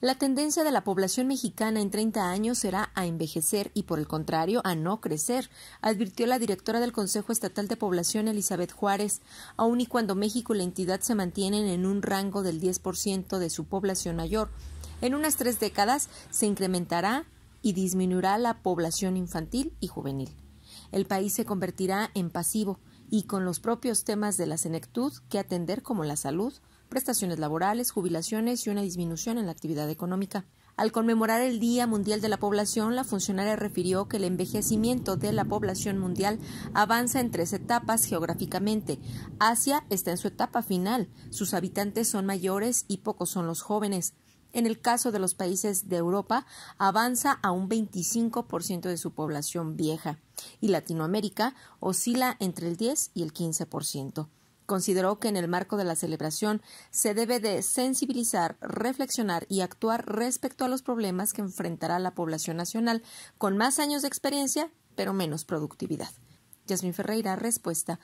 La tendencia de la población mexicana en 30 años será a envejecer y, por el contrario, a no crecer, advirtió la directora del Consejo Estatal de Población, Elizabeth Juárez, aun y cuando México y la entidad se mantienen en un rango del 10% de su población mayor. En unas tres décadas se incrementará y disminuirá la población infantil y juvenil. El país se convertirá en pasivo y con los propios temas de la senectud que atender como la salud, prestaciones laborales, jubilaciones y una disminución en la actividad económica. Al conmemorar el Día Mundial de la Población, la funcionaria refirió que el envejecimiento de la población mundial avanza en tres etapas geográficamente. Asia está en su etapa final, sus habitantes son mayores y pocos son los jóvenes. En el caso de los países de Europa, avanza a un 25% de su población vieja y Latinoamérica oscila entre el 10 y el 15% consideró que en el marco de la celebración se debe de sensibilizar, reflexionar y actuar respecto a los problemas que enfrentará la población nacional con más años de experiencia, pero menos productividad. Yasmin Ferreira, respuesta,